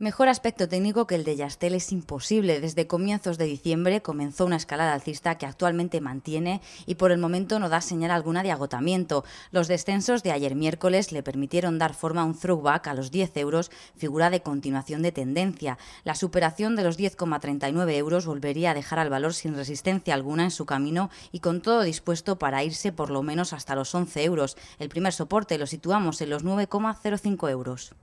Mejor aspecto técnico que el de Yastel es imposible. Desde comienzos de diciembre comenzó una escalada alcista que actualmente mantiene y por el momento no da señal alguna de agotamiento. Los descensos de ayer miércoles le permitieron dar forma a un throwback a los 10 euros, figura de continuación de tendencia. La superación de los 10,39 euros volvería a dejar al valor sin resistencia alguna en su camino y con todo dispuesto para irse por lo menos hasta los 11 euros. El primer soporte lo situamos en los 9,05 euros.